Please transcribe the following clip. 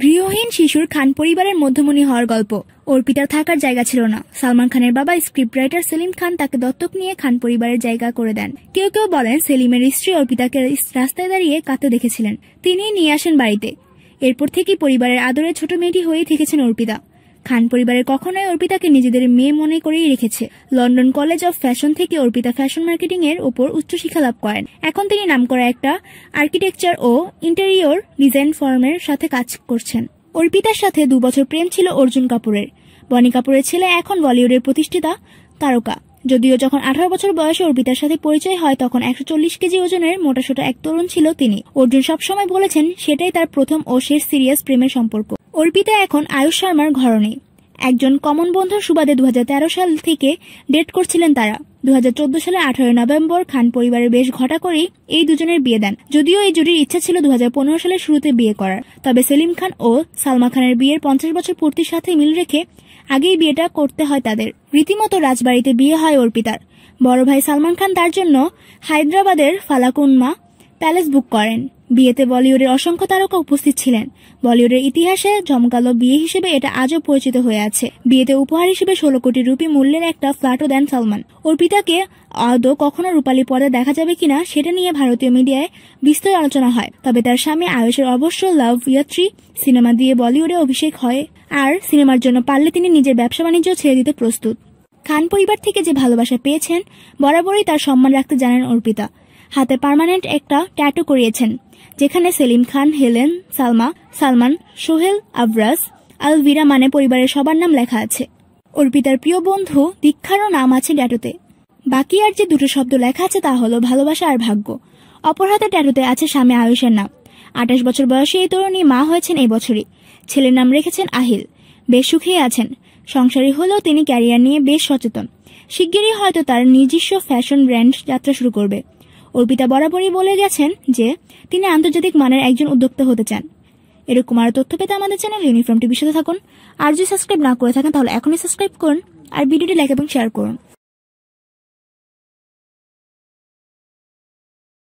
গৃহহীন শিশুর খান পরিবারের মধ্যমণি হওয়ার গল্প। অর্পিতার থাকার জায়গা ছিল না। সালমান খানের বাবা স্ক্রিপ্ট রাইটার সেলিম খান তাকে দত্তক নিয়ে খান পরিবারের জায়গা করে দেন। কেউ কেউ বলেন সেলিমের স্ত্রী অর্পিতাকে রাস্তায় দাঁড়িয়ে কাঁদতে দেখেছিলেন। তিনি নিয়ে আসেন বাড়িতে। এরপর থেকেই পরিবারের আদরে ছোট মেয়েটি হয়ে থেকেছেন অর্পিতা। খান পরিবারের কখনোই অর্পিতাকে নিজেদের মেয়ে মনে করেই রেখেছে। লন্ডন কলেজ অফ ফ্যাশন থেকে অর্পিতা ফ্যাশন মার্কেটিং এর উপর উচ্চশিক্ষা লাভ করেন। এখন তিনি নামকরা একটা আর্কিটেকচার ও ইন্টেরিয়র ডিজাইন ফার্মের সাথে কাজ করছেন। অর্পিতার সাথে দু বছর প্রেম ছিল অর্জুন কাপুরের। বনি কাপুরের ছেলে এখন বলিউডের প্রতিষ্ঠিতা তারকা। যদিও যখন আঠারো বছর বয়সে অর্পিতার সাথে পরিচয় হয়, তখন একশো চল্লিশ কেজি ওজনের মোটাসোটা এক তরুণ ছিল তিনি। অর্জুন সবসময় বলেছেন, সেটাই তার প্রথম ও শেষ সিরিয়াস প্রেমের সম্পর্ক। অর্পিতা এখন আয়ুষ শর্মার ঘরণী। একজন কমন বন্ধুর সুবাদে দুহাজার তেরো সাল থেকে ডেট করছিলেন তারা। দু সালে আঠারো নভেম্বর খান পরিবারের বেশ ঘটা করেই এই দুজনের বিয়ে দেন। যদিও এই জুটির ইচ্ছা ছিল দু হাজার পনেরো সালের শুরুতে বিয়ে করার। তবে সেলিম খান ও সালমা খানের বিয়ের পঞ্চাশ বছর পূর্তির সাথে মিল রেখে আগেই বিয়েটা করতে হয় তাদের। রীতিমতো রাজবাড়িতে বিয়ে হয় অর্পিতার। বড় ভাই সালমান খান তার জন্য হায়দ্রাবাদের ফালাকুন্মা প্যালেস বুক করেন। বিয়েতে বলিউডের অসংখ্য তারকা উপস্থিত ছিলেন। বলিউডের ইতিহাসে জমকালো বিয়ে হিসেবে এটা আজও পরিচিত হয়ে আছে। বিয়েতে উপহার হিসেবে ষোলো কোটি রুপি মূল্যের একটা ফ্ল্যাটও দেন সালমান। অর্পিতাকে আদৌ কখনো রূপালী পদে দেখা যাবে কিনা সেটা নিয়ে ভারতীয় মিডিয়ায় বিস্তর আলোচনা হয়। তবে তার স্বামী আয়ুষের অবশ্য লাভ ইয়াত্রী, সিনেমা দিয়ে বলিউডে অভিষেক হয়। আর সিনেমার জন্য পারলে তিনি নিজের ব্যবসা বাণিজ্য ছেড়ে দিতে প্রস্তুত। খান পরিবার থেকে যে ভালোবাসা পেয়েছেন, বরাবরই তার সম্মান রাখতে জানেন অর্পিতা হাতে পার্মানেন্ট একটা ট্যাটু করিয়েছেন, যেখানে সেলিম খান, হেলেন, সালমা, সালমান, সোহেল আবরাজ আলভিরা মানে পরিবারের সবার নাম লেখা আছে। অর্পিতার প্রিয় বন্ধু দীক্ষারও নাম আছে ট্যাটুতে বাকি আর যে দুটো শব্দ লেখা আছে তা হলো ভালোবাসা আর ভাগ্য। অপর হাতে ট্যাটুতে আছে স্বামী আয়ুষের নাম। আঠাশ বছর বয়সে এই তরুণী মা হয়েছেন এই বছরই। ছেলের নাম রেখেছেন আহিল। বেশ সুখেই আছেন। সংসারী হলেও তিনি ক্যারিয়ার নিয়ে বেশ সচেতন। শিগগিরই হয়তো তার নিজস্ব ফ্যাশন ব্র্যান্ড যাত্রা শুরু করবে। অর্পিতা বরাবরই বলে গেছেন যে, তিনি আন্তর্জাতিক মানের একজন উদ্যোক্তা হতে চান। এরকম আরও তথ্য পেতে আমাদের চ্যানেল ইউনিফর্মটি সাথে থাকুন। আর যদি সাবস্ক্রাইব না করে থাকেন, তাহলে এখনই সাবস্ক্রাইব করুন। আর ভিডিওটি লাইক এবং শেয়ার করুন।